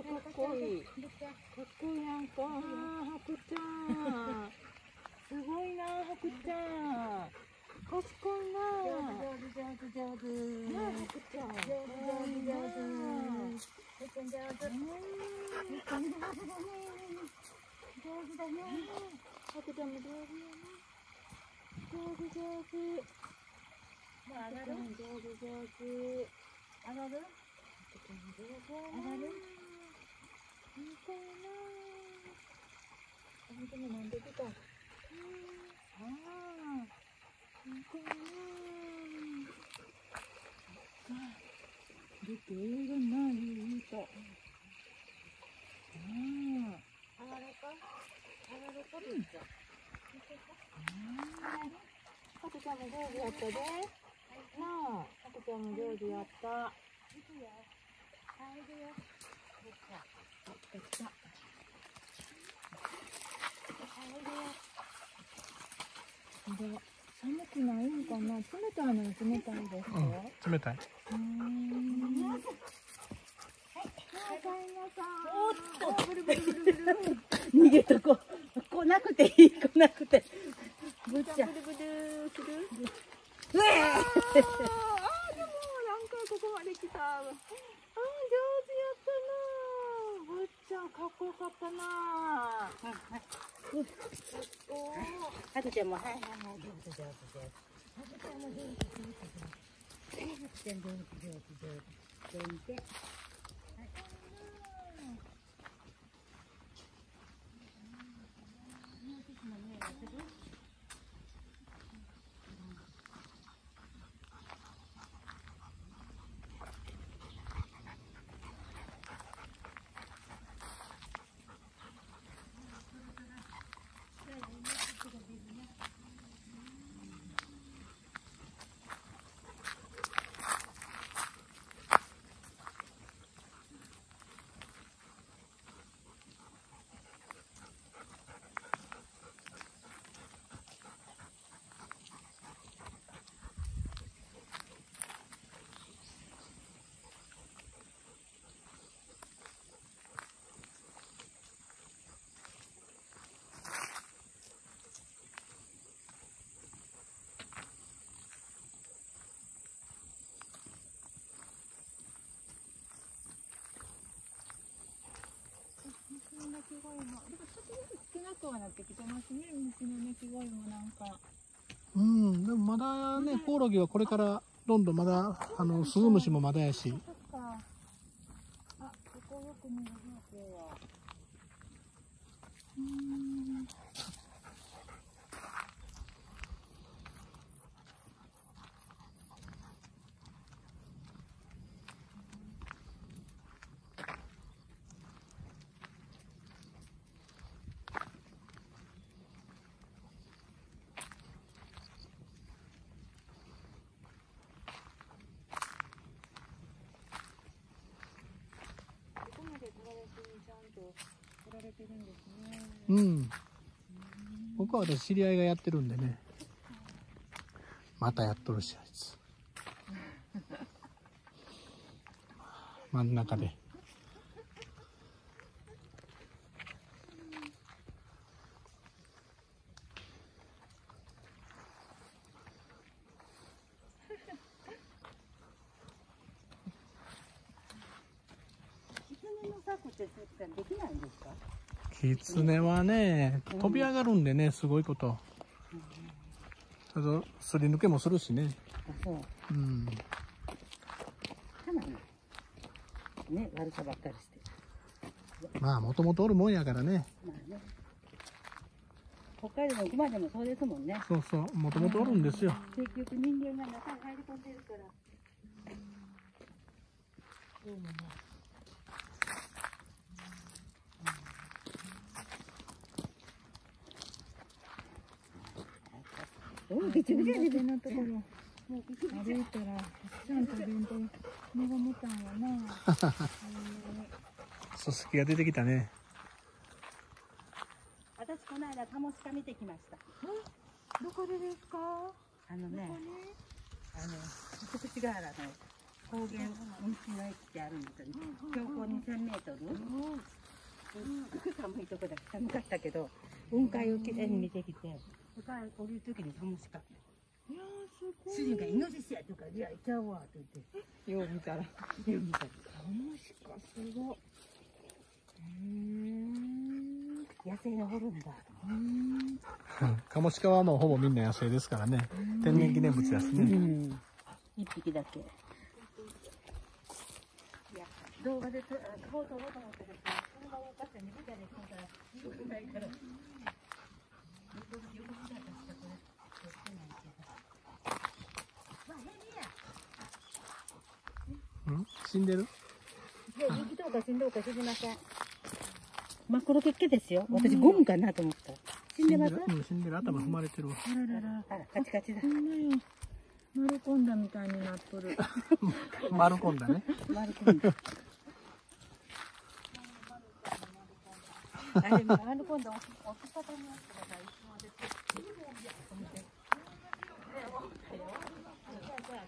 こいい。かっこいいやんか、ハクちゃん。すごいな、ハクちゃん。賢いな。上手上手上手上手。なあ、ハクちゃん。上手上手上手。みっちゃん上手。上手だ。ね。上手だ。ね。ハクちゃんも上手やな。上手上手。もう上がる上手上手。上がる上がる。みたいな。本当になんできた。ああ。みたいな。そっか。出ているな、ゆうと。ああ。上がるか上がるかみっちゃん。ハクちゃんも上手やったで。なあ、ハクちゃんも上手やった。できた。で、寒くないんかな？冷たいのに冷たいですか、うん、冷たい。うーん。はい、おっと、ブルブルブルブル。逃げとこ。来なくていい、来なくて。ぶっちゃん。ブルブルする。うえあー、でも、なんかここまで来た。あー、上手やったな。ぶっちゃん、かっこよかったな。おー。はくちゃんも、はいはいはい、上手上手上手。はくちゃんも上手上手上手。はくちゃん上手上手上手。上手。き声も、でもちょっとずつ少なくはなってきてますね。虫の鳴き声もなんか。うん、でもまだね、コオロギはこれからどんどんまだ、あの、スズムシもまだやし。そっか。あ、ここよく見る風景は。うーん。ここまで取られてちゃんと取られてるんですね。うん。僕は私知り合いがやってるんでね。またやっとるし、あいつ。真ん中で。狐の策ってできないんですかキツネはね、飛び上がるんでね、すごいこと。あと、すり抜けもするしね。あ、そう。うん。かなね、悪さばっかりして。まあ、もともとおるもんやからね。まあね。北海道の熊でもそうですもんね。そうそう、もともとおるんですよ。結局人間が中に入り込んでるから。どうもね。うん、びちゃびちゃのところ歩いたらたくさん食べんと目がもたんやな。すすきが出てきたね。私この間カモシカ見てきました。どこでですか？あのね？あの、福口ヶ原の高原道の駅ってあるんですよね。標高2000メートル？すごく寒いとこだ。寒かったけど、雲海をきれいに見てきて、それから降りるときに楽しかった。いやーすごい主人がイノシシやとか、いや、いちゃうわ、って言って。よう見たらよう見たらカモシカすごいうん野生のおるんだ。うんカモシカはもうほぼみんな野生ですからね。天然記念物やしうね。ん。一匹だけ。いや、動画で買おうと思ったんだけど、そのままおかしい見てたりするから、よくないから。ん？死んでる？いや、雪どうか死んどうか知りません。マクロケッケですよ。私、ゴムかなと思った。死んでますうん、死んでる。頭踏まれてるわ。あらららカチカチだほ。んまよ丸込んだみたいになっとる 丸込んだね。丸くんだ。あれ、丸くんだ。おおき方ってい。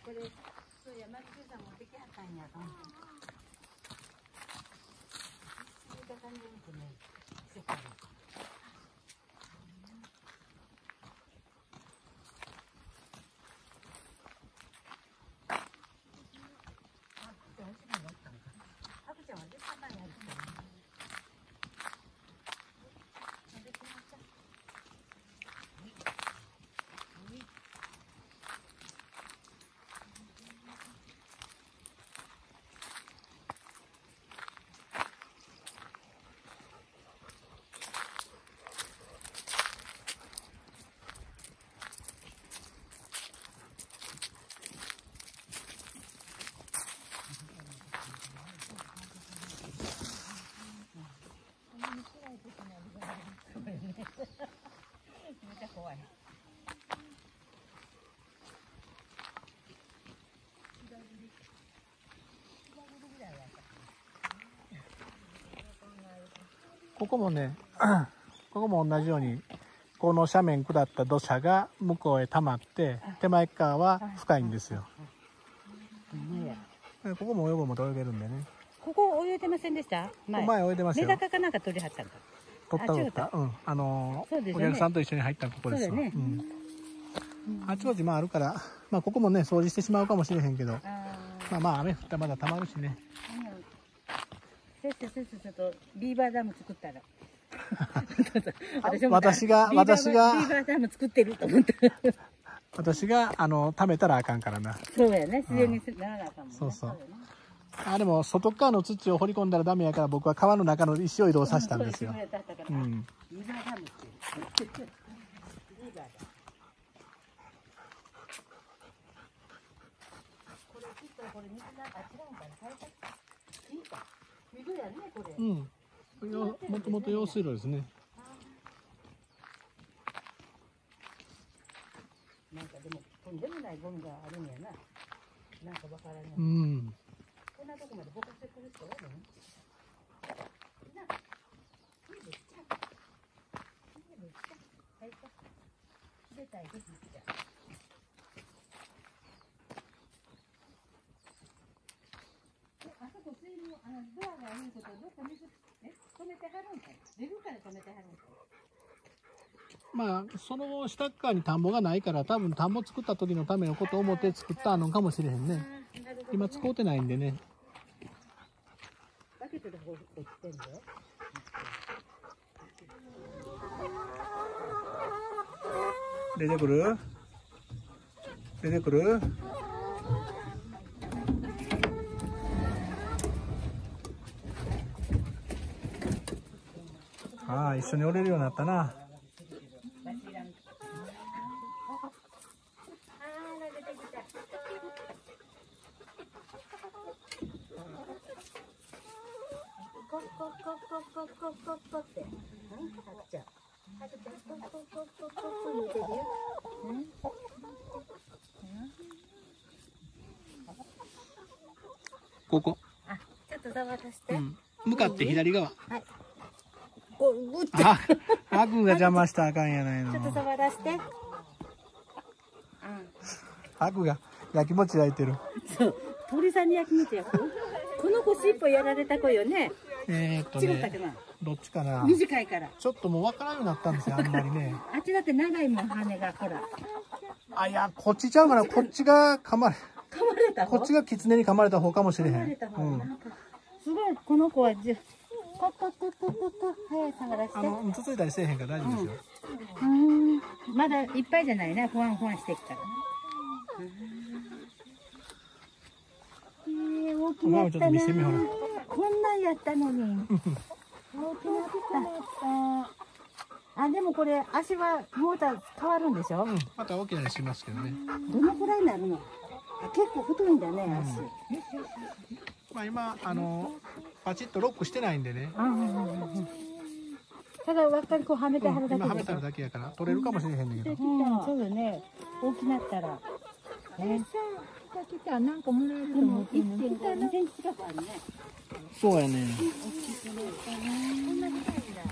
これ、そうや、松井さん。持ってきはったんやと思って。言い方によってね、世界にあ、じゃあ、おしまいだったのか。ハクちゃんは絶対前にあるからね。めっちゃ怖い。ここもね、ここも同じように、この斜面下った土砂が向こうへ溜まって、手前側は深いんですよ。ここも泳ぐもと泳げるんでね。ここ泳いでませんでした？前。前泳いでますメよ。ダカかなんか取りはったんだ。取った取った。うん。あのー、ねお客さんと一緒に入ったここですよ。そうん。あちこちまああるから、まあここもね、掃除してしまうかもしれへんけど、あまあまあ雨降ったらまだ溜まるしね。あ。せっせせっせちょっとビーバーダム作ったら。私が私がビーバーダム作ってると思った。私が、あの、溜めたらあかんからな。そうやね。自然にならなあかんもんね。そうそうあ、でも外側の土を掘り込んだらダメやから僕は川の中の石を移動させたんですよ。ビーバーダムって。ビーバーダム。これきっとこれ水なんか違うんかな。最初いいか。水やねこれ。うん。よもともと用水路ですね。なんかでもとんでもないゴミがあるんやな。なんかわからない。うん。こんなとこまでぼかしてくる人おるの。出たいですじゃあ。えあそこ水路、あの、ドアがあること、どっか水、え、止めてはるんかい出るから止めてはるんかいまあ、その下側に田んぼがないから、多分田んぼ作った時のためのことを思って作ったのかもしれへんね。ね今使うてないんでね。バケットで落ちてんだよ。出てくる？出てくるああ、一緒に降りるようになったな。バシラン。あー、出てきた。コッコッコッコッコッコッコッコって。なんかハクちゃん。ハクちゃん、コッコッコッコッコッコ言うてるよ。ここ。あ、ちょっと触らして。うん。向かって左側。こう、ぐって。あ、あくんが邪魔したらあかんやないちょっとの。触らして。うん。あくが焼きもち焼いてる。そう、鳥さんに焼き肉やく？この子尻尾やられた子よねえーっとね、違ったかなどっちかな。短いからちょっともうわからんようになったんですよ、あんまりね。あっちだって長いもん羽がほらあ、いや、こっちちゃうかな。こっちが噛まれ、噛まれた方？こっちが狐に噛まれた方かもしれへん。噛まれた方、うん。なんかすごいこの子はじコッコッコッコ早さがらして。あの、つついたりせえへんから大丈夫ですよ。うーん。まだいっぱいじゃないな。ふわんふわんしてきたら。えー、大きなったな。こんなんやったのに。大きなった。あでもこれ足はモーター変わるんでしょ、うん。また大きなりしますけどね。どのくらいになるの？あ結構太いんだね足、まあ今、あの、パチッとロックしてないんでね。ただ輪っかにこうはめてはるだけで今はめたるだけやから、取れるかもしれへんねんけど。うん、そうよね。大きなったら。え来たなんかもらえるとでも思ってんの1.5センチ近くあるねそうやね。こん。なに高いんだ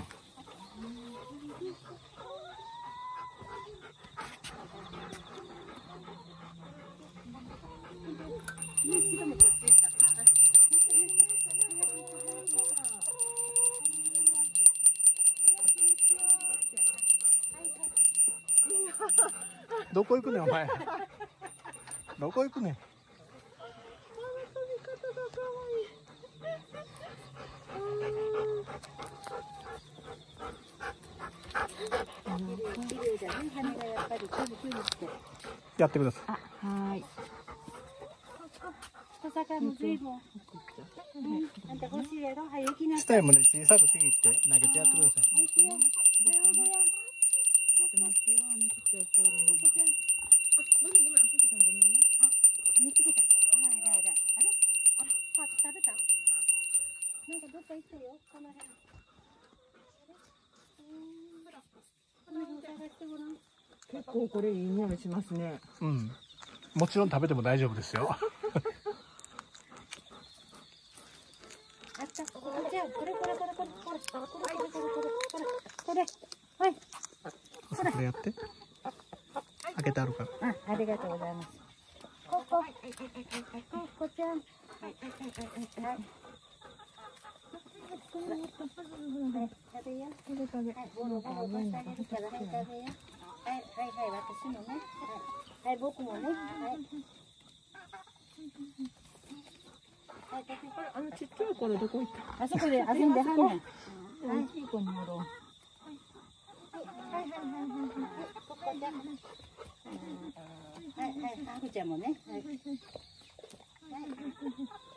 どこ行くねん、お前。どこ行くねん。綺麗だね羽がややってください。あはい小魚も随分うんあんた欲しいやろ？はい行きなさい下へもね、小さくちぎって投げてやってくださいおいでよあ見つけたはいはいはいあれあさ食べたなんかどっか行ったよこの辺うんほらこの辺探してごらん結構これいい匂いしますねうん。もちろん食べても大丈夫ですよ。のちっちゃい頃どこ行ったあそこで遊ん。ではん。ねん。大きい子にやろうはいはいはいはいはい。はいはい、ハグちゃん。もね。はい。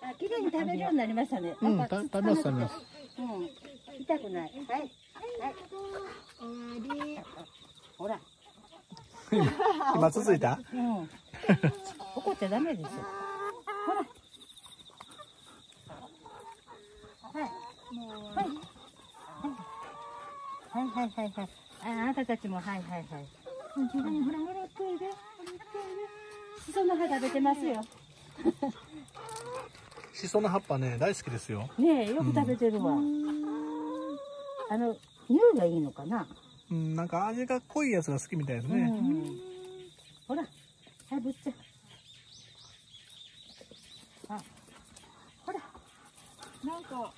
あ、綺麗に食べるようになりましたね。うん、食べます、食べます。うん。痛くない。はい。はい。ほら。今続いたうん。怒っちゃダメですよ。ほら。はい。はい。はい。はい。はい。はい。あ、あなたたちもはい。はい。はい。ほらほらほらっとい。で。しその葉食べてますよ。しその葉っぱね、大好きですよ。ねえ、よく食べてるわ。あの、匂い。がい。い。のかな。うん、なんか味が濃い。やつが好きみたい。ですね。うん。ほら、はい、ぶっちゃ。あ、ほら。なんか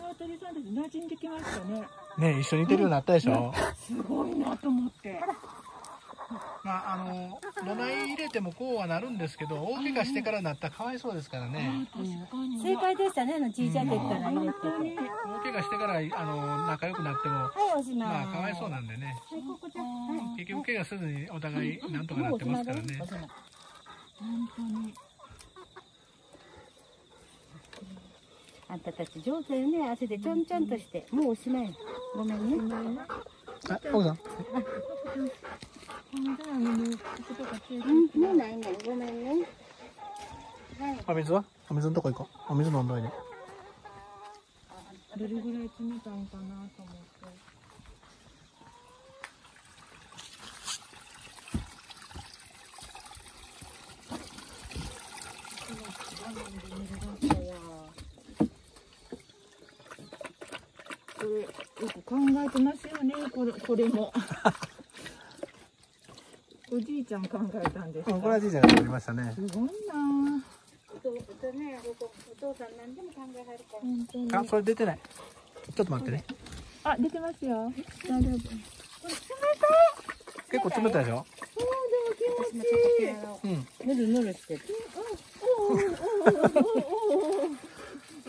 鶏さんたち馴染んできましたねね一緒にいてるようになったでしょ？すごいなと思ってまあ、あの、土台入れてもこうはなるんですけど、大怪我してからなったらかわいそうですからね。確かに正解でしたね、あのちいちゃい時から入れてて。大怪我してから、あの、仲良くなっても、はい、おしまい。まあ、かわいそうなんでね。はい、ここ。結局怪我せずにお互いなんとかなってますからね本当にあんたたち上手よね、汗でちょんちょんとして。もうおしまい。ごめんね。あ、奥さん。うん、もうないね。ごめんね。はい。お水は？お水のとこ行こう。お水飲んどいで。どれぐらい冷たいかなと思ってこれよく考えてますよねこれこれも。おじいちゃん考えたんですこれはじいちゃんが作りましたね。すごいな。とね、お父さん何でも考えはるから。あそれ出てない。ちょっと待ってね。あ出てますよ。大丈夫。結構冷たいでしょ？私もちょっと手をうん。ぬるぬるしてる。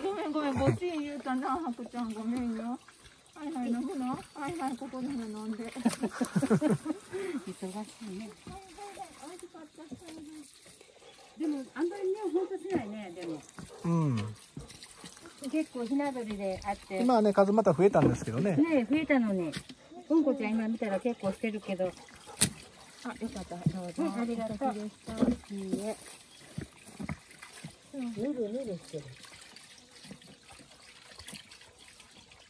ごめんごめんごちん言うたなハクちゃん。ごめんよはいはい飲むのはいはいここで飲んで忙しいね。でもあんまりね、ほんとしないね、でも。うん結構ひな鳥であって。今はね数また増えたんですけどねね増えたのに。うんこちゃん今見たら結構してるけど。あよかったどうぞはいありがとうお先でしたいいえ。ぬるぬるしてる。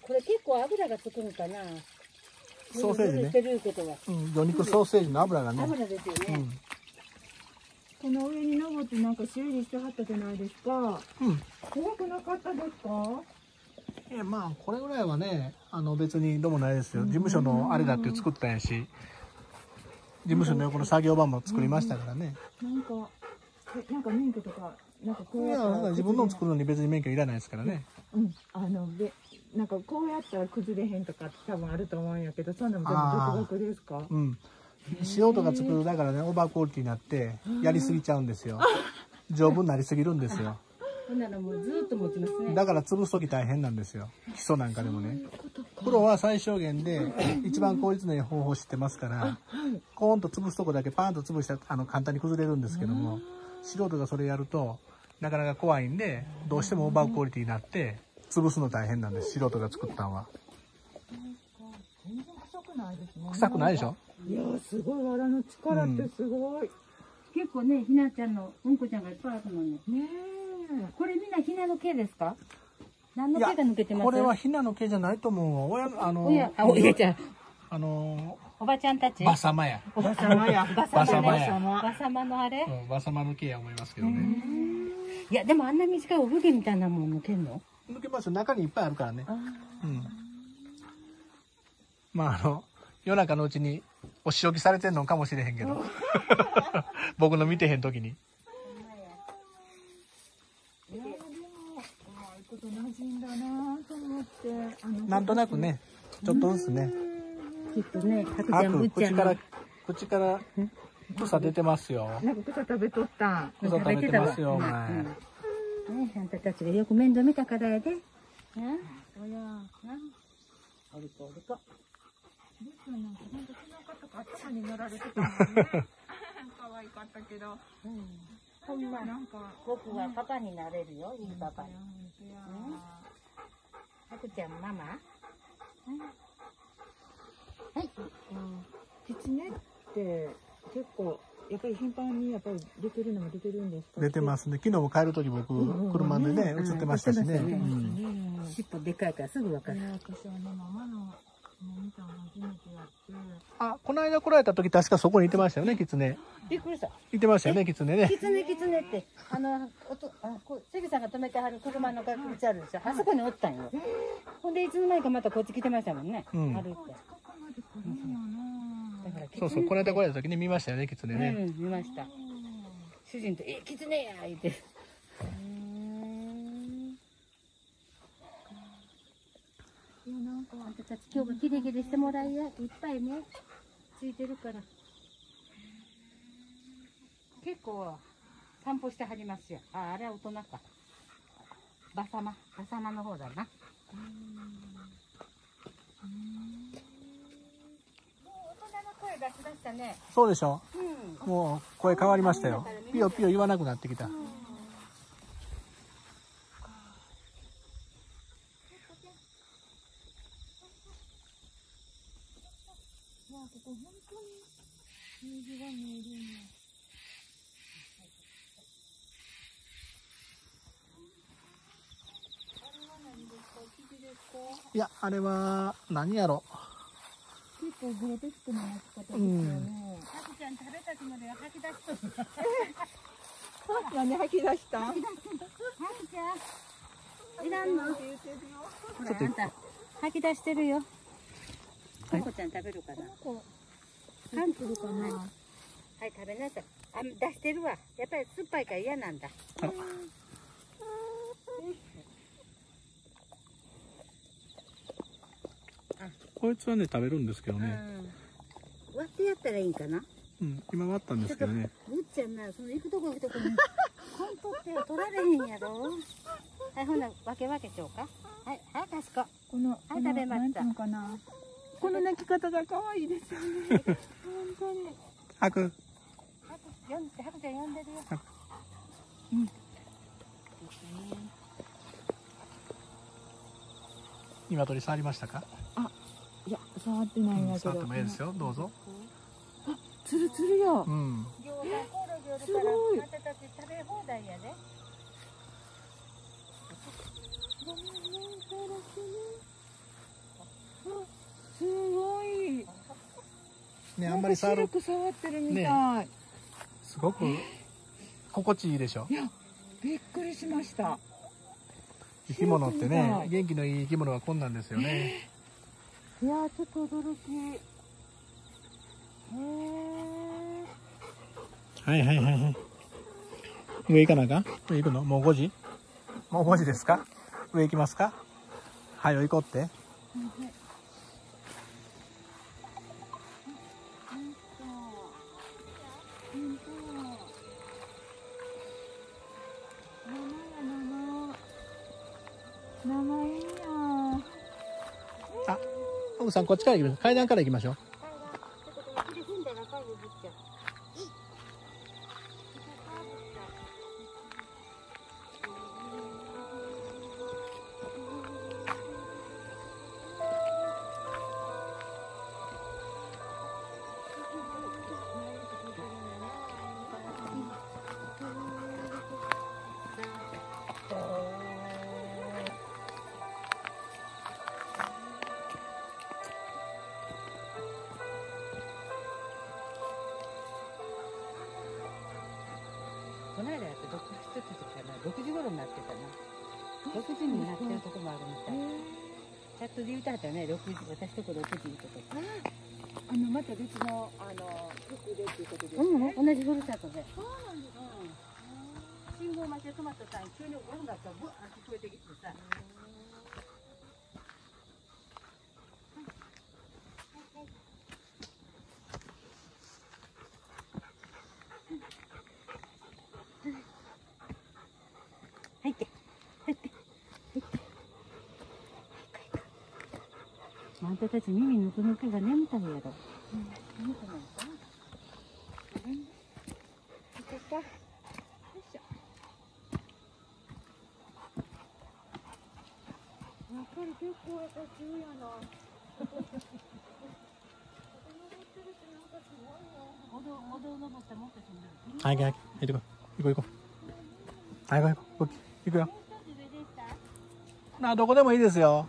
これ結構油がつくのかな。ソーセージね。うん魚肉ソーセージの油がね。油ですよね。うん。この上に登ってなんか修理してはったじゃないですか。うん。怖くなかったですか？いやまあこれぐらいはねあの別にどうもないですよ。事務所のあれだって作ったんやし。事務所の横の作業場も作りましたからね。なんかえなんか免許とかなんかこいうややっ自分の作るのに別に免許いらないですからね。うん。あのべなんかこうやったら崩れへんとか多分あると思うんやけどそんなの全部独学ですか？うん。素人が作るだからねオーバークオリティになってやりすぎちゃうんですよ。丈夫になりすぎるんですよ。こんなのもうずーっと持ちますね。だから潰す時大変なんですよ。基礎なんかでもね。プロは最小限で一番効率のいい方法を知ってますからコーンと潰すとこだけパーンと潰したらあの簡単に崩れるんですけども素人がそれやるとなかなか怖いんでどうしてもオーバークオリティになって潰すの大変なんです素人が作ったのは。全然臭くないですね。臭くないでしょ？いやーすごい藁の力ってすごい、結構ね、ひなちゃんのうんこちゃんがいっぱいあるのに。ねえ。これみんなひなの毛ですか？何の毛が抜けてます？これはヒナの毛じゃないと思うわ。親あのおや、あ、おやちゃん。あのおばちゃんたち？バサマや、おばさまや。バ バサマや。バサマのあれ？うん、バサマの毛や思いますけどね。いや、でもあんな短いおぶげみたいなもん抜けんの？抜けますよ。中にいっぱいあるからね。あうん。まああの夜中のうちにお仕置きされてんのかもしれへんけど。僕の見てへん時に。いやーでもうまいこと馴染んだなと思ってあのなんとなくねちょっとずつね。きっとね、かくちあゃん、ちから口から草出てますよ。なんか草食べとった。草食べてますよお前。うんね、あんたたちがよく面倒見たからやで。ね、おやおりこおりこ。リスなんかほんと昨日かとかあっちに乗られてたもんね。可愛かったけど。ほんま、なんか僕はパパになれるよ、いいパパいや。ほんとやかくちゃん、ママ？キツネって結構やっぱり頻繁にやっぱり出てるのも出てるんですか？出てますね。昨日も帰る時僕車でね映ってましたしね、うんうん、尻尾でかいからすぐわかる。私はねママのあこの間来られた時確かそこにいてましたよねキツネびっくりした。いてましたよねキツネね。キツネキツネって、あの、おと、あ、こう、関さんが止めてはる車のガあるでしょ。あそこにおったんよ。ほんで、いつの間にかまたこっち来てましたもんね。うん。歩いて。ここまで来るんかそうそうこの間来られた時に見ましたよねキツネね、うん、見ました。主人と、え、キツネや言って。いやなんかあんたたち今日がキレキレしてもらいや、いっぱいね、ついてるから。結構、散歩してはりますよ。あ、あれは大人か。バサマ、バサマの方だな。もう大人の声出しだしたね。そうでしょ？うん。もう声変わりましたよ。ピヨピヨ言わなくなってきた。いやここ本当に虹が見えるねあれは何ですか生地ですかいやあれは何やろ？結構グロテスクなやつ方ですようん。ね、ハクちゃん。食べたつもりが吐き出しとる。何吐き出したハクちゃん。いらん。の。ほら、あん。た、吐き出してるよ。ココちゃん。食べるから。こうパンするかなはい、食べなさい。あ出してるわ。やっぱり酸っぱいから嫌なん。だ。あらこいつはね食べるんですけどうんね、。割ってやったらいいんかな？うん、今割ったんですけどねぐっちゃんな、その行くとこ行くとこに。コントって取られへんやろ？はい、ほな、分け分けちゃおうか。はい、はい、かしこ。この、はい食べましたなんていうのかな？この泣き方が可愛いですよね。本当に。ハく、読んで、はくちゃんでるよ。はうん鶏触りましたか？触ってないんうんだけど。触ってもいいですよどうぞつるつるよう。んすごいから、私たち食べ放題やで。すごい。ねあんまり触る触ってるみたい。すごく心地いいでしょいや、びっくりしました。生き物ってね元気のいい生き物はこんなんですよねいやー、ちょっと驚き。へー。はいはいはいはい。上行かなあかん？上行くの？もう5時？もう5時ですか？上行きますか？はい行こうってさんこっちから行きましょう。階段から行きましょう。時になってるとこもあるみたい。チャットで言うたはったよね、6時、私とこ6時と。あの、また別の、あの、服でっていうことですうん、ね。同じふるさとで。信号待ちで止まったさ、急に音楽がブワー聞こえてきてさ。入って、入って、入って。あんたち耳ぬくぬくが眠たいやろ。眠くないかうん。行こうか。よいしょ。やっぱり結構やっぱ急やな。歩道、歩道登ったらもっとしん。どい。はい行こう行こう行こう行こう行くよもう一つ上でしたなどこでもいいですよ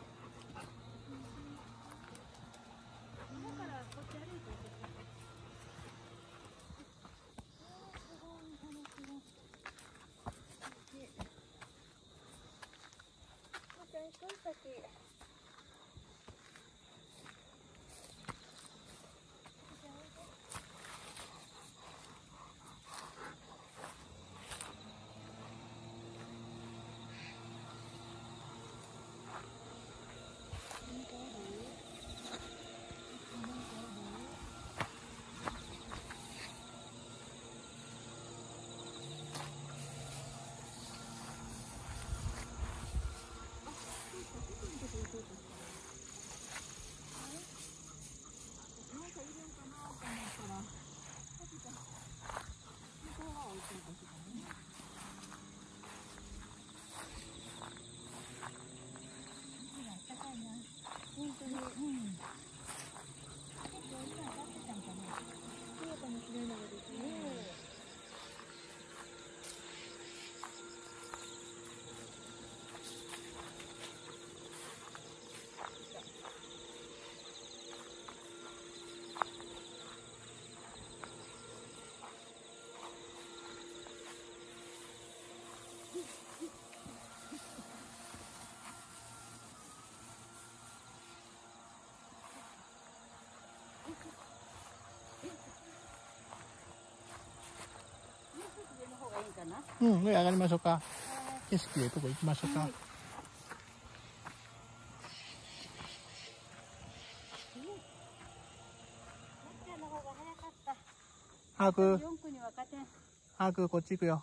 うん、上上がりましょうか。景色でとこ行きましょうか。ちゃんの方が早かった。ハーク、4区には勝てん。ハーク、こっち行くよ。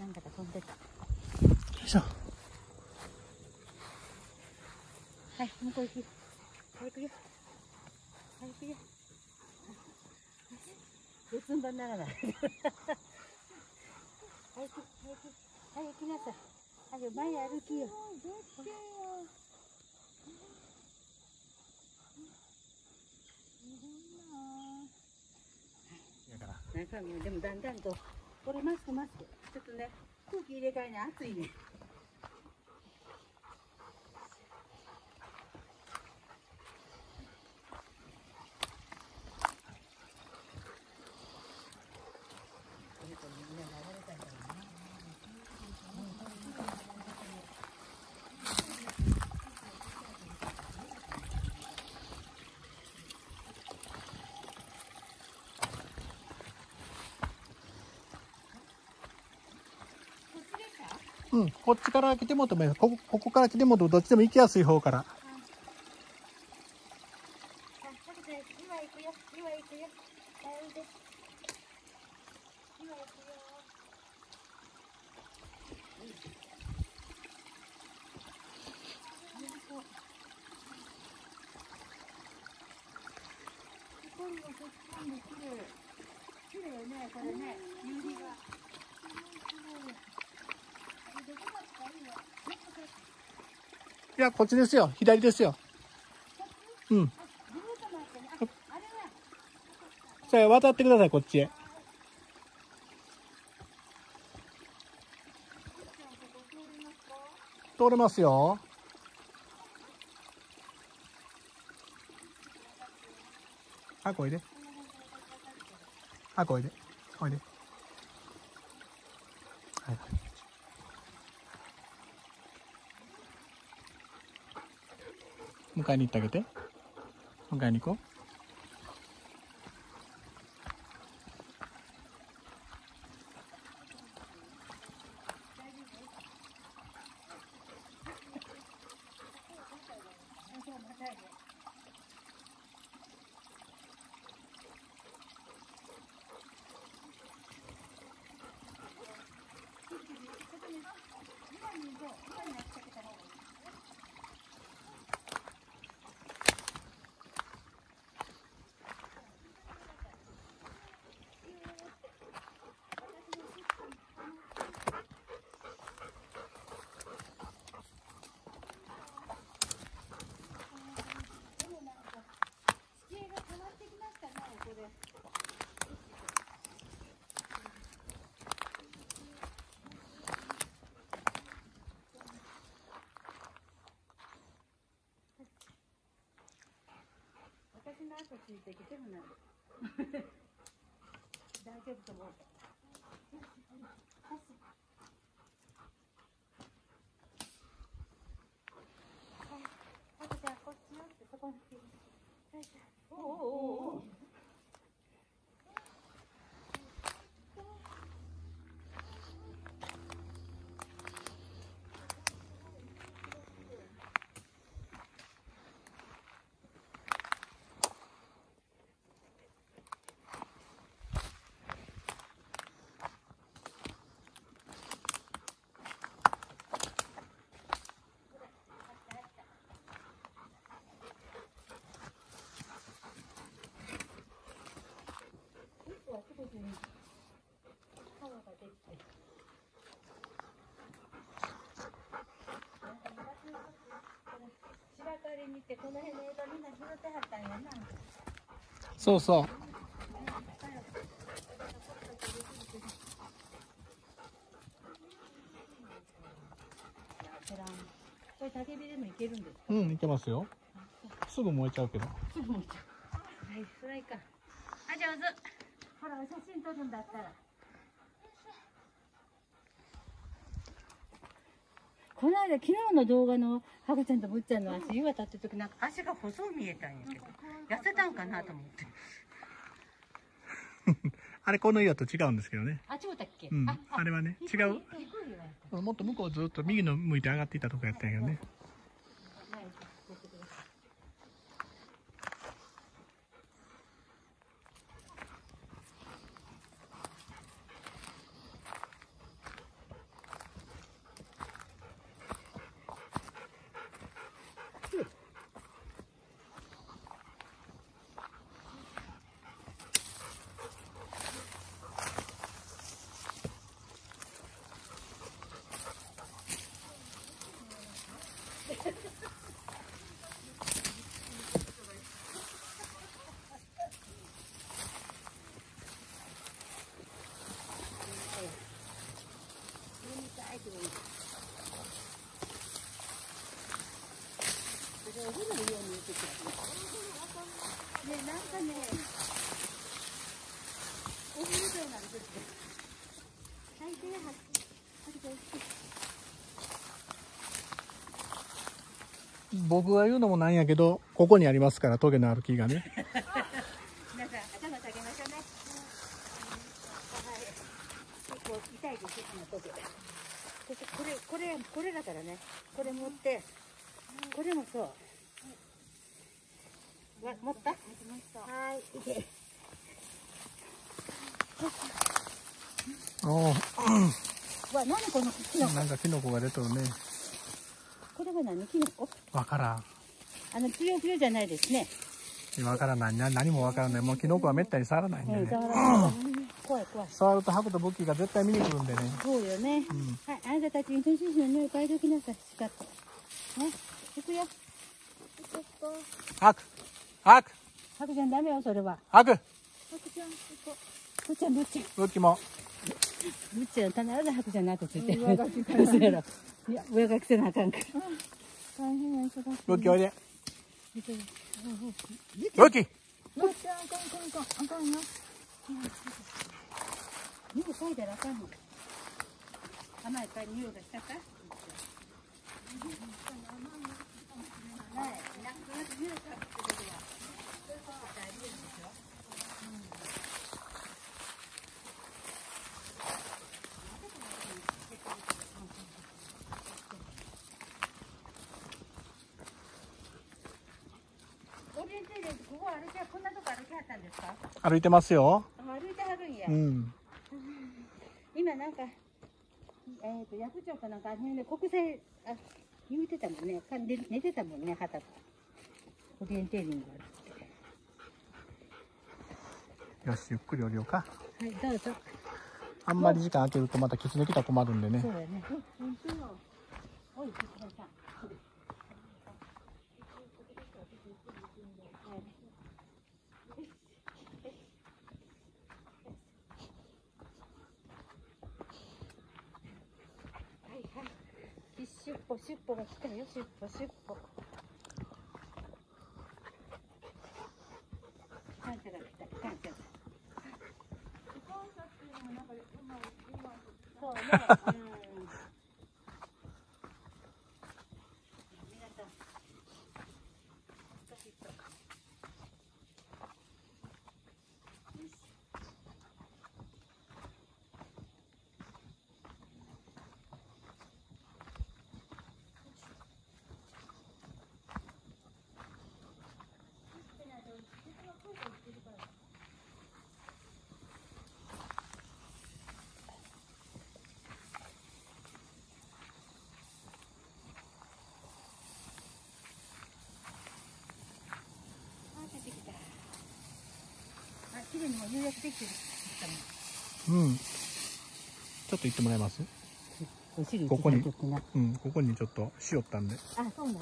なんだか飛んでた。よいしょ。はい、向こう行くよ。はい、行くよ。はい、行くよ。にならない。はい、行く、はい、行く。はい、行きなさい。はい、前歩きよ。なんかもうでもだんだんと、これマスクマスク。ちょっとね、空気入れ替えね、暑いね。うん、こっちから来てもらってもいいここ、ここから来てもらってもどっちでも行きやすい方から。あ、さくちゃん、今行くよ。今行くよ。はい、おいで。今行くよ。これはこっちも綺麗。綺麗ね、これね。夕日が。こっちですよ。左ですよ。うん。じゃあ渡ってください、こっちへ。通れますよ。あ、こいで。あ、こいで。おいで。はいはい。迎えに行ってあげて。迎えに行こう。私の後ついてきてもなる。大丈夫と思う。はい、あとじゃあこっちよってそこに。よいしょおおおおお結構あちこちに川ができて。なんか昔のこれ芝刈りに行ってこの辺の枝みんな拾ってはったんやな。そうそう。これ焚き火でもいけるんですうん、いけますよ。すぐ燃えちゃうけど。すぐ持っちゃう。はい、それいか。あ、上手。写真撮るんだったら。この間、昨日の動画のハコちゃんとぶっちゃんの足、湯渡ってる時なんか足が細う見えたんやけど、痩せたんかなと思って。あれこの岩と違うんですけどね。あ、違ったっけ？うん。あれはね、違う。もっと向こうずっと右の向いて上がっていったとこやったんやけどね。はいやってくださいね、なんかね、お風呂なんですよ。最低は、あれです。僕が言うのもなんやけど、ここにありますから、トゲのある木がね。皆さん、頭下げましょうね。はい。結構痛いです、この時。そしてこれ、これ、これだからね。これ持って、これもそう。わ、持った？はい。いけ。お わ、何このキノコ。なんかキノコが出とるね。これは何キノコ？わからん。あの、ぷよぷよじゃないですね。わからない。な何もわからない。もうキノコはめったに触らないんでうん、ね。怖い怖い。触るとハブとブッキーが絶対見に来るんでね。そうよね。うん。はい、あなたたち、イントシーシの匂い嗅いでおきなさい、しかって。ね、行くよ。ハクハクハクちゃんダメよ、それは。ハクハクちゃん、ここ。ぶっちゃん、ぶっち？ゃん。ブッキーも。ぶっちゃん、必ずハクちゃんの後ついてる。上書きかそうやろ。いや、上書きせなあかんから。大変や、忙しい。ブッキー。おいで。あかん、あかん、あかん、あかんよ。匂い嗅いだらあかんの。甘いか、匂いがしたか。はい、なない嗅ぐってことは。そういうこと大事ですよ。オリエンテーリアンここ歩きはこんなとこ歩きはったんですか？歩いてますよ。あ歩いてはるんや。うん。今なんか、えっ、と、役長かなんか、あの辺で国際、あ、言うてたもんね。かで寝てたもんね、旗が。オリエンテーリングがあるって。よし、ゆっくり降りようか。はい、どうぞ。あんまり時間空けるとまたキツネ来たら困るんでねそう。だよね。うん、そう。おい、キツネさん。はいぽしっぽが来たよ、しっぽしっぽ。感謝が来た、感謝が。そうね。うん。皆さん。少しと。あ、出てきた。あ、綺麗にもうできてる。うん。ちょっと行ってもらえます？ここにちょっとなうん。ここにちょっとしよったんで。あ、そうなんだ。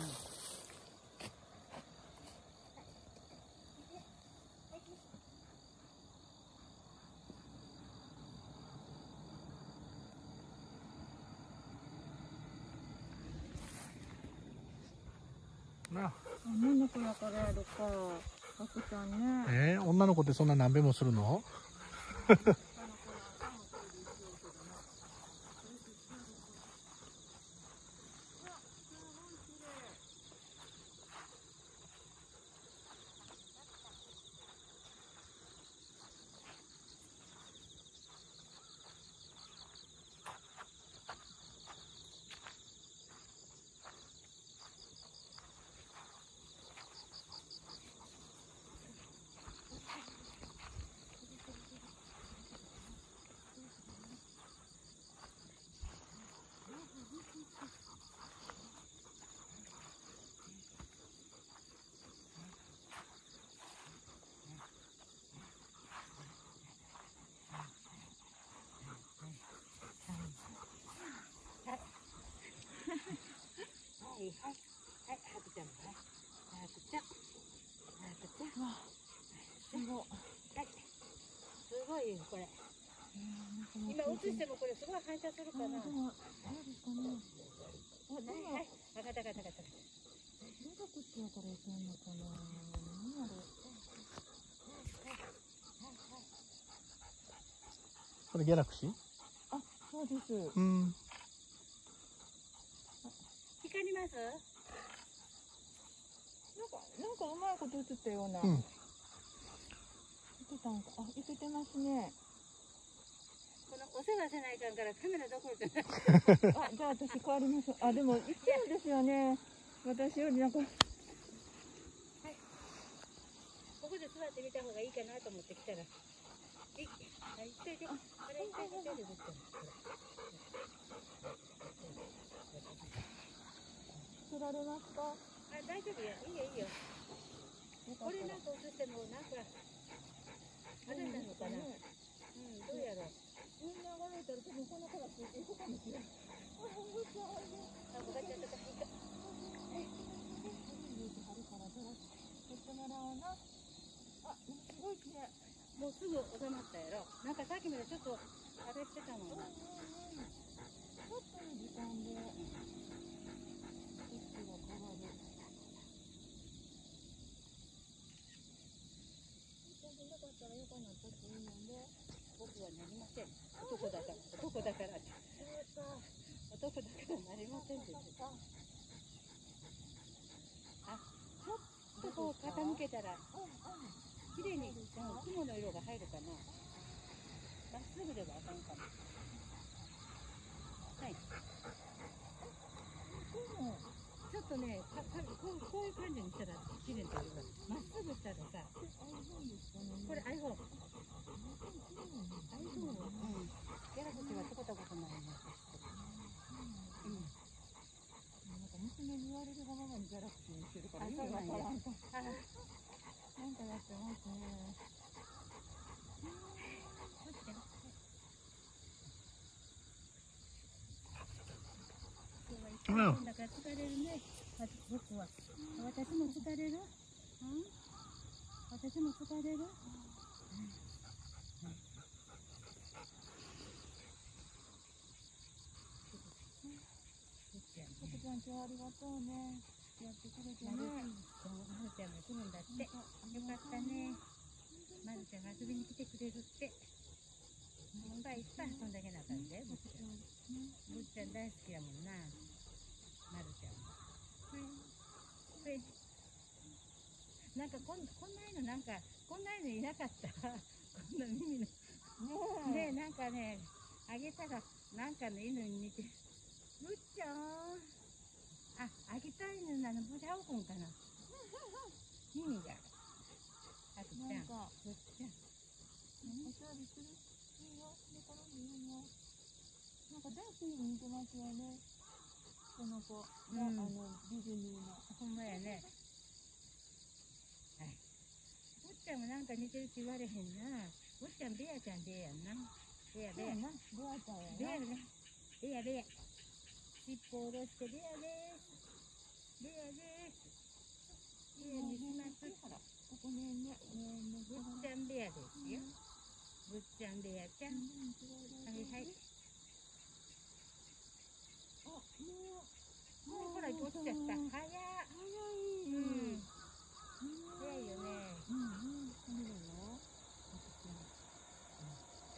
な女の子やからやろか。赤ちゃんね。えー、女の子ってそんな何べもするの？いはいはいハクちゃんもはいハクちゃんハクちゃんわすごいはいすごいこれ今映してもこれすごい反射するかな。そうですかね。あ、はいはい。分かった分かった分かった。どここっちから行くのかな。何やろ。これギャラクシー？あ、そうです。うん。光ります。なんかなんかうまいこと映ったような、うん。いけたんか。あいけてますね。このお世話せないかんからカメラどころじゃないあじゃあ私変わります。あでも一緒ですよね。私よりなんか。ここで座ってみた方がいいかなと思って来たら。はい、はい。釣られますか？あ、大丈夫や、いいよいいよ。これなんか映しても、なんか。あれなのかな？うん、どうやろう。みんながれたら多分この子がついていくかもしれないあ、ちゃんともうすごい綺麗もうすぐ収まったやろ。なんかさっきまでちょっと、あれしてたもんな。ちょっとの時間で景色が変わる写真なかったらよかなったっていいので僕はなりません。男だから、男だからって。男だからなりませんって言ってた。あ、ここを傾けたら、綺麗に、雲の色が入るかな。まっすぐではあかんかも。はい。ちょっとね、かかこうこういう感じにしたら綺麗というか、まっすぐしたらさ、これ iPhone。iPhone、うん。ギャラクシーは使ったことないな。うん。なんか娘に言われるがままにギャラクシーにしてるからあ意味わからんなんかやってますね今僕は。私も疲れる？うん？私も疲れる？ココちゃん今日ありがとうねやってくれてねまるちゃんが来るんだって。よかったね。まるちゃんが遊びに来てくれるって。いっぱいいっぱい遊んだけなあかんで、ぶっちゃん。ぶっちゃん大好きやもんな。まるちゃんは。はい。はい。なんかこんこんな犬なんかこんな犬いなかった。こんな耳の。ねえなんかねあげたらなんかの犬に似てる。ぶっちゃん。あ、あげた犬なのブラウコンかな。耳が。あくちゃん。なんかぶっちゃん。おしゃれするいいよ寝転んでいいよなんかダンスに似てますよねこの子が、うんあのディズニーのほんまやね。はい。ぶっちゃんもなんか似てるって言われへんな。ぶっちゃんベアちゃんベアやんな。ベアベア。そうやなベアちゃんやなベアね。ベアベア。尻尾を下ろしてベアです。ベアです。ベアにします。ほらここねねねねぶっちゃんベアですよ。ぶっちゃんベアちゃん。はいはい。あもうもうほら、取っちゃった。早っ。早いうん。早いよね。うんうんそうだよ取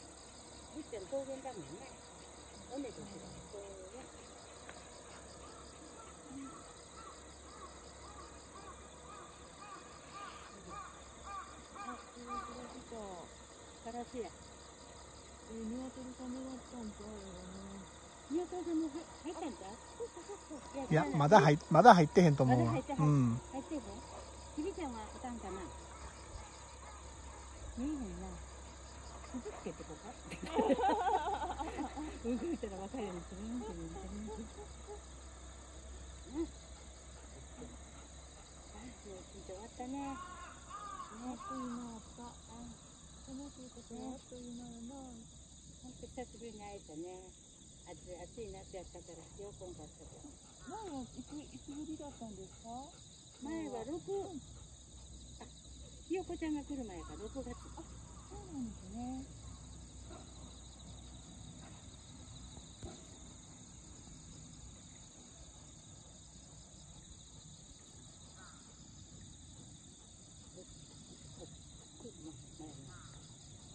ぶっちゃん。高原だもん。ね。おねとしろ。そうね。あそれが来たカラスや。えー、鶏さん。狙ったん。ちゃうよね宮川さん。も入入ったん。ちゃうそうそうそう。いや、まだ入、まだ入ってへん。と思うわ。うん。入ってへん。ひびちゃん。はあかん。かな見えへん。な。鈴つけてこうか動いたら分かるようにするん。するん。するん。するうん。あもう終わったねねあっという間だった。楽しいことがあっという間やな。ほん。と久しぶりに会えたね暑い暑い夏やったから喜ん。かったから前はいつ、いつぶりだったん。ですか前は6あひよこちゃん。が来る前から6月なんですね。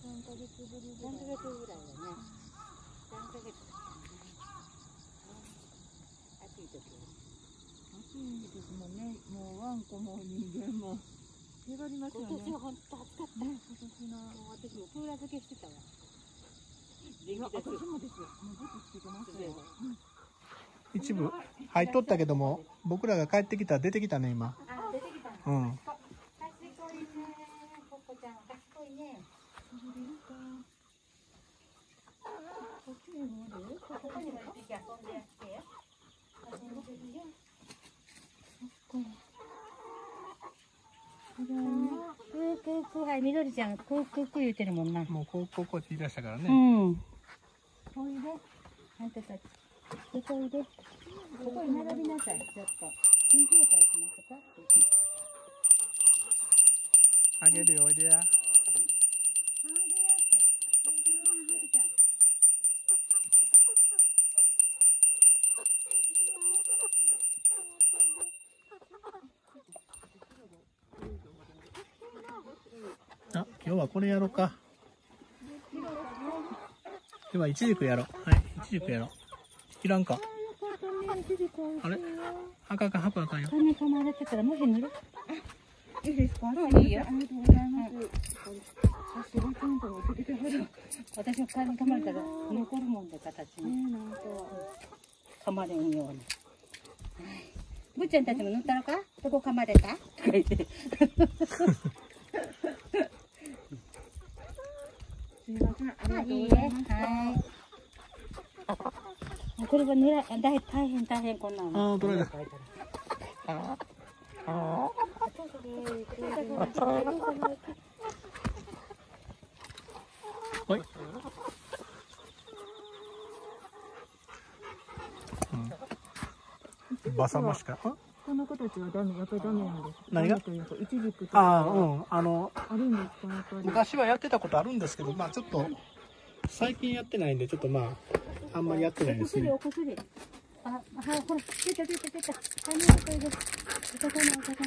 3ヶ月ぶりぐら3い。ヶ月ぐらいだね3ヶ月暑い時は暑いですもんね。もうワンコも人間も。粘りますよね。今年は本当暑かったね、今年の。もう私もクーラー付けしてたわいや、電気私出すもですよ。もうずっとつけてますよ。一部入っとったけども僕らが帰ってきたら出てきたね今。あ出てきたのうん。賢いねポッポちゃん賢いねこっちにもある。ここにも一匹遊んでやってよ遊んでる。よクークークーはいみどりちゃんクークークー言うてる。もんなもうこうこうこうって言い出したからうね、んおいで。あんたたちここおいで。ここに並びなさい。ちょっと。緊急会しますかあげるよおいでやおいでやっておいでやはるちゃんあ今日はこれやろうか。ではイチジクやろう。はいイチジクやろう。いらんか。あれ？あかんあかん葉っぱあかんよ。羽噛まれてたらもう塗るいいですかうんいいよ。ありがとうございます。私がちゃんと持ってきては噛まれたら残るもんで形に。噛まれんように。ぶっちゃんたちも塗ったのか？どこ噛まれた？とか言ってすいません、ありがあとうい。はいこれは塗ら大大変大変こんなのあーどれだはい、うん、バサマしかあこの子たちはダメ、やっぱりダメなんです。何が？ダメとか、あーか。うんあのあるんですか、やっぱり。昔はやってたことあるんですけどまあちょっと最近やってないんでちょっとまああんまりやってないですね。お薬お薬あはい。ほら出た出た出たはいもうこれでお魚お魚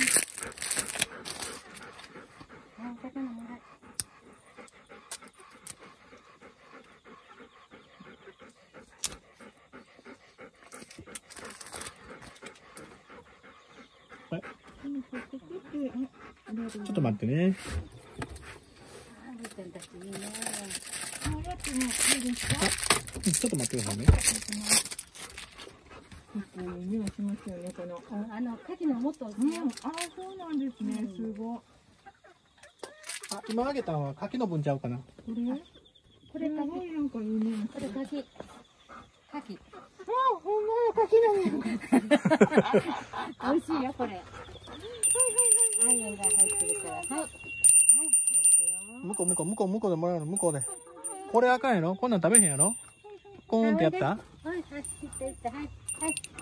あお魚もらいちょっと待ってねあぶちゃんたちいいね。あやってもいいですか。ちょっと待ってくださいねしますよね、この。ああの牡蠣のもっとうん、あ、そうなんですね、すごい。あ今あげたのは柿の分ちゃうかなこれ？これ牡なんかいいね。これ牡蠣牡蠣あ、ほんまや、柿の実。美味しいよこれはいはいはいはいが入ってるからはいはい向こう向こう向こう向こうでもらうの向こうでこれあかんやろ？こんなん食べへんやろ？コーンってやった？はいはいはいはい。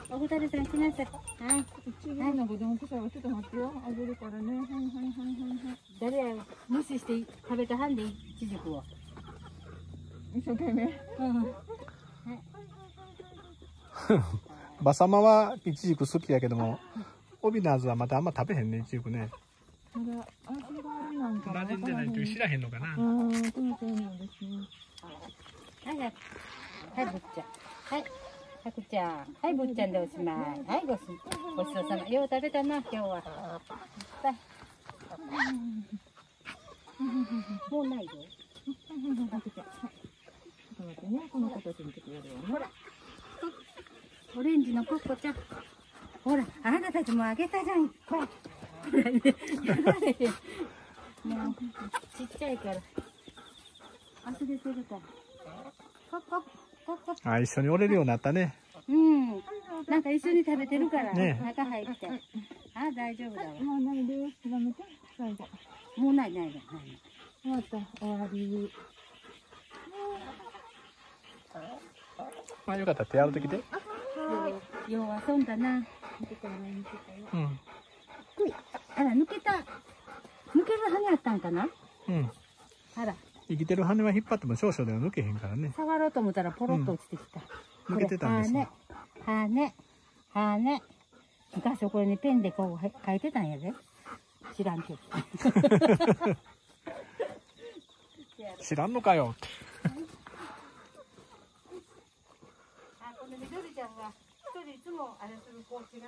お二人さん来なさい。はい。一番のごどんくさいはちょっと待ってよ。あげるからね。はいはいはいはい。はい。誰や？無視して食べたはんでいちじくを。一生懸命。うん。バサマはイチジク好きやけどもオビナーズはまたあんま食べへんねイチジクねまだ味があれなんか。馴染んでないと知らへんのかなうん、そうなんですね。はいはいはいぶっちゃんはいはくちゃんはいぶっちゃんでおしまいはいごしごちそうさまよう食べたな今日はさもうないよはい。ちょっと待ってね、この子たちの時やるわね。ほらオレンジのコッコちゃんほらあなたたちもあげたじゃんいっぱいもうちっちゃいから忘れてるから。ここ、ここ。あ、一緒に折れるようになったね。うん。なんか一緒に食べてるから、ね中入って。あ、大丈夫だわ。もうないです。やめて。最後。もうないないない。終わった。終わり。まあよかったら手洗ってきて。ようよう遊んだな。見てから前に見てたよ。うん。あら、抜けた。抜ける羽あったんかな？うん。あら、生きてる羽は引っ張っても少々では抜けへんからね。触ろうと思ったらポロッと落ちてきた。抜けてたんですよ。羽、羽、羽。昔これにペンでこうへ書いてたんやで。知らんけど。知らんのかよって。あ、この緑ちゃんが一人いつもあれする子違うこ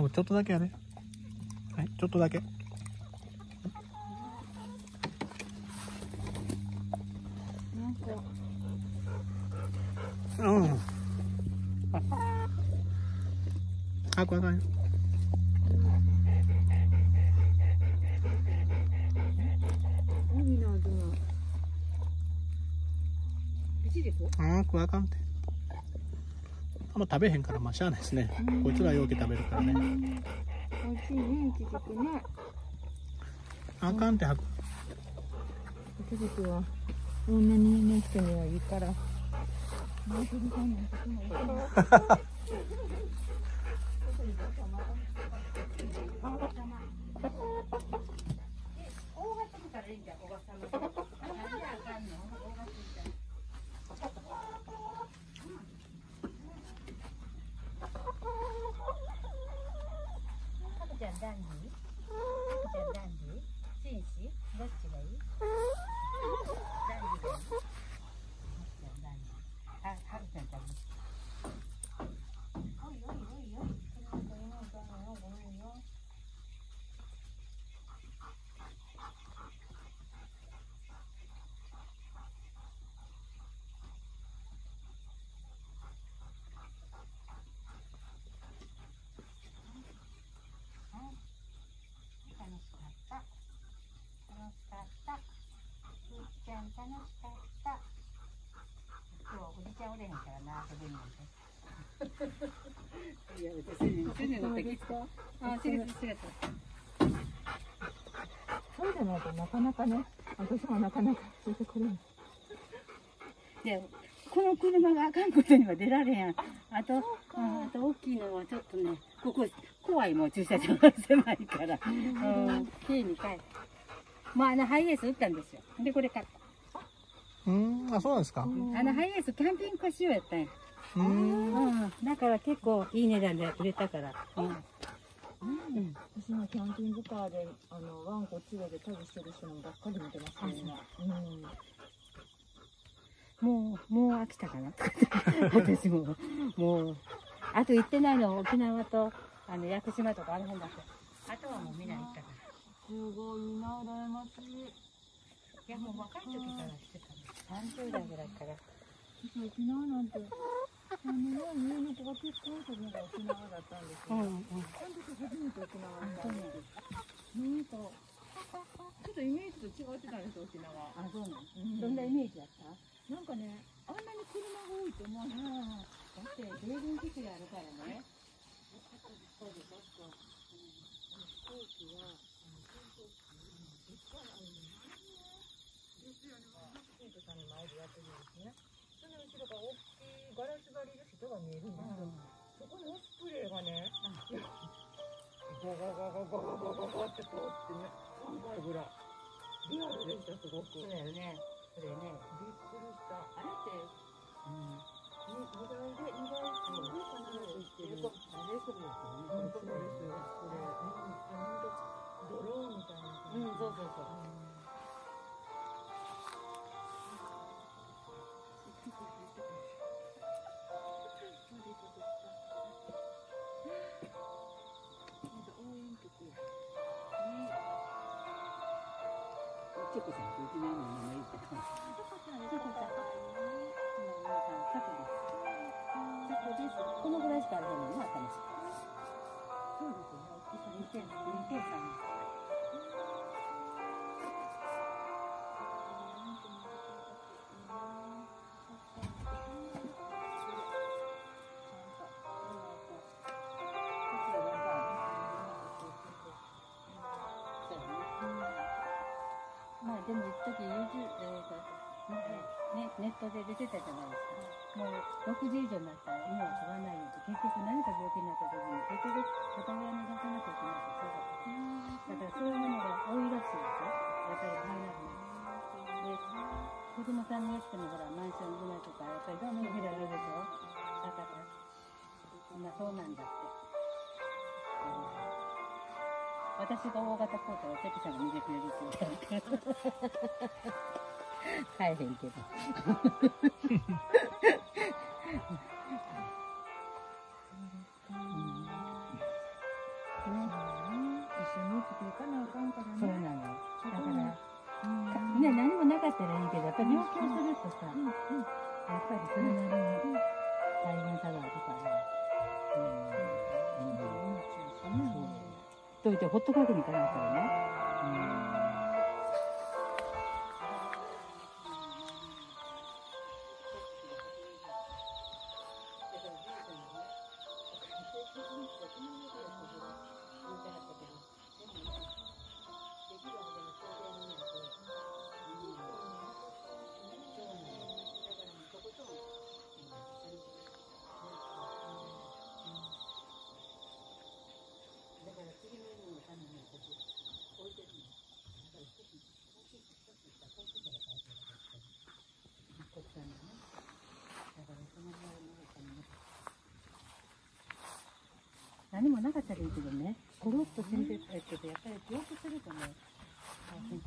うちょっとだけやね。はい、ちょっとだけ。なんか、うん。あ、これあかんよ。海の味が。あ、これあかんて。あんま食べへんから、まあ、しゃあないですね。こいつらようけ食べるからね。美味しいね、いちじくね。あかんて、はく。いちじくは、女にの人にはいいから。マイケルさんなんかそんな言ってない大型からいいんじゃん、おばさま。何であかんの大型じゃん。タコちゃんダンディタコちゃんダンディ紳士どっちがいいダンディがいいタコちゃんダンディあ、ハルちゃんダンディおいおいおいおいこれなんか今のかなよごめんよ楽しかった。楽しかった。ふーちゃん楽しかった。今日おじちゃんおれへんからな、遊べんなんて。いや、別に、主人の時。あ、知りた、知りた。そうじゃないとなかなかね、私もなかなか出てくれない。で、この車があかんことには出られへん。あと、うんあと大きいのはちょっとね、ここ怖いもん駐車場が狭いから。うん、家に帰る。まあ、あのハイエース売ったんですよ。で、これ買った。うん、あ、そうなんですか。あのハイエースキャンピングカー仕様やったんや。うん。うん、だから結構いい値段で売れたから。うん。うん。私もキャンピングカーで、あの、ワンコ連れて旅してる人もばっかり見てますね、今。うん。もう、もう飽きたかな 私も、もう、あと行ってないのは沖縄と、あの、屋久島とかあの辺だった。あとはもうみんな行ったから。すごいな、羨ましい。いや、もう若い時からしてたの。30代ぐらいから。私沖縄なんて、あのね、上の子が結婚したのが沖縄だったん。ですよ。うん、うん。その時初めて沖縄に行ったん。です。なん。か、ちょっとイメージと違ってたん。ですよ、沖縄。あ、そうなの、うん。どん。なイメージやったなん。かね、あん。なに車が多いと思わなかった。だって、米軍基地があるからね。そうで、確か、うん、飛行機は、生徒さん。の前でやってるん。ですね。その後ろが大きいガラス張りの人が見えるんですよ。そこのスプレーがね、ゴゴゴゴゴゴゴゴゴって通ってね、3回ぐらい。リアルでした、すごく。そうだよね。それね、びっくりした。あれって、うん、に二台で、二台っていうかなと言ってる。ヘリコプターですよね。うんそうですよこれうんあほんとドローンみたいなうん、そうそうそう。チさんってうちの。さん。今おさん、このぐらいしかあれじゃないな、楽しい。そうで。さ。時 YouTube、えーとね、ネットで出てたじゃないですか。もう60以上になったら犬を飼わないよって結局何か病気になった時に結局片親に出さなきゃいけないってそうだった。だからそういうものが多いらしいですよ。やっぱり飼えなくなる。で、子供さんのやつでもほら、マンション住まいとか、やっぱりいろんな意味であるでしょ。だから、まあそうなんだ私が大型コートを関さんが見てくれるって言へんけど。そうなの。だから、うん。ね、何もなかったらいいけど、やっぱり病気をするとさ、やっぱりそれなりにといて、ほっとくわけにいかないからね。何もなかったらいいけどね、コロッと死んでたけど、やっぱり病気するとね、大変。や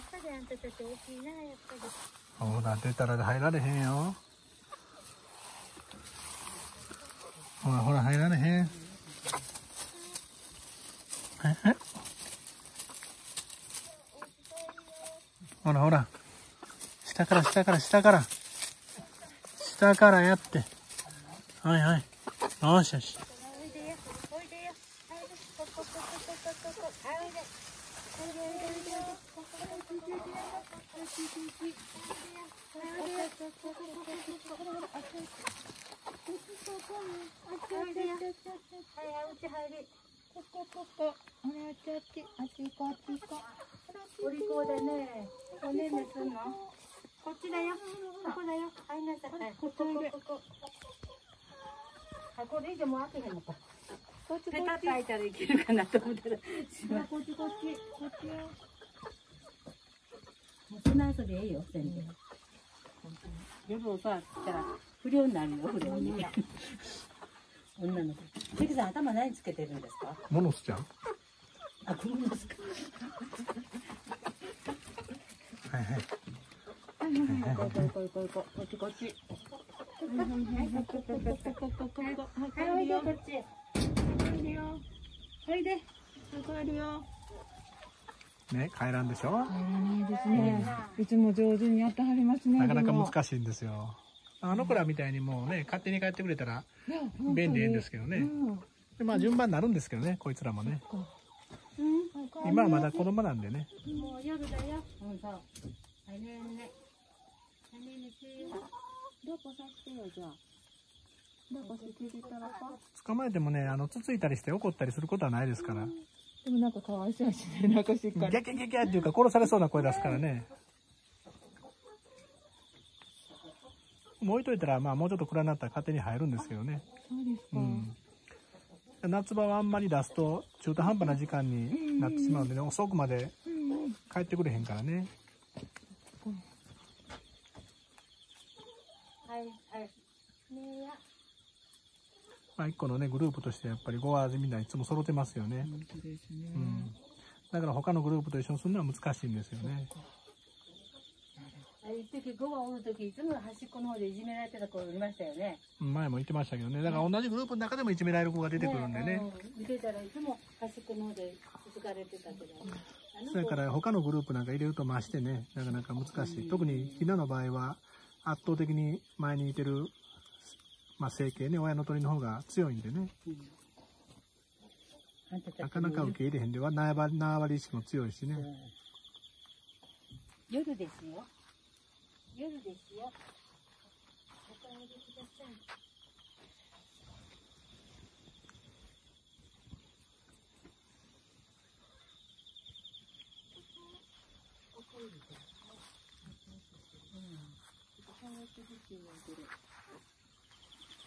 っぱりあんたたち大きいな、やっぱり。ほら出たら入られへんよほらほら入られへんええ？ほらほら下から下から下から下からやって。はいはい。よしよし。たらいけるかなと思ったら、しまこっちこっち、こっちよ。もう遊びええよ、全然。夜、たら、不良になるよ、不良に。女の子。さん、頭何つけてるんですか？モノスちゃん？あ、モノスか。はいはい。こっち。こっち。おいで。はい帰るよ。ね帰らんでしょ？ないですね。いつも上手にやってはりますねなかなか難しいんですよ。あの子らみたいにもうね勝手に帰ってくれたら便利ですけどね。うんでまあ順番になるんですけどねこいつらもね。うん。今はまだ子供なんでね。もう夜だよ。うん、そう。はいね。ーね。はいねどこさしてよじゃあ？捕まえてもねあのつついたりして怒ったりすることはないですから。でもなんかかわいそうやしねなんかしっかり。ギャキャギャキャっていうか殺されそうな声出すからね。もう置いといたらまあもうちょっと暗くなったら勝手に入るんですけどね。そうですか、うん。夏場はあんまり出すと中途半端な時間になってしまうんでね、遅くまで帰ってくれへんからね。はいはい。ねえやまあ、一個のね、グループとしてやっぱり5話みんないつも揃ってますよね。本当ですね。うん。だから他のグループと一緒にするのは難しいんですよね。あ一時5話おる時いつも端っこの方でいじめられてた子いましたよね前も言ってましたけどね。だから同じグループの中でもいじめられる子が出てくるんでね。うん見てたらいつも端っこの方で続かれてたけどそれから他のグループなんか入れると増してね、なかなか難しい。特にひなの場合は圧倒的に前にいてる、まあ、整形ね、親の鳥の方が強いんでね、なかなか受け入れへんでは縄張り縄張り意識も強いしね。うん。夜ですよ。夜ですよ。お帰りください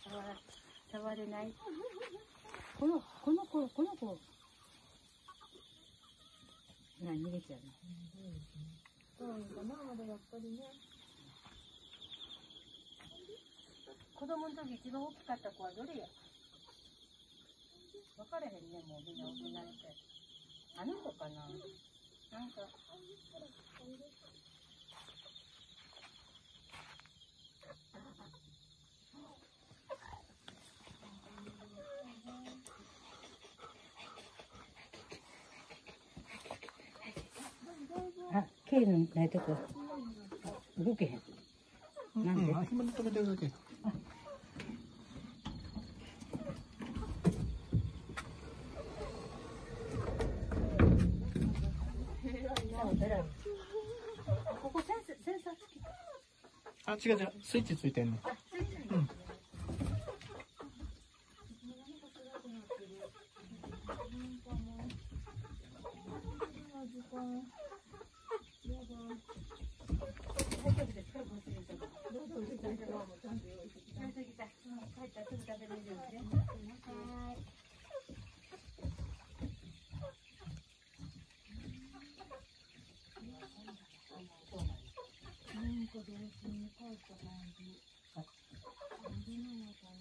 触ら触れない。このこの子この子。な逃げちゃうの？そうかな、まだやっぱりね。子供の時一番大きかった子はどれや？分かれへんねもうみんな大なって。あの子かな？なんかあ、ケールないとこ動けへんなんで？うん、紐に止めてるだけ。ここセンスセンサー付きあ、違う違う、スイッチついてんの。うん。大丈夫ですかご主人様大丈夫ちゃんと用意してきた帰ったすぐ食べれるようにねはいうんこどうしに帰って感じ。なんでなのかな。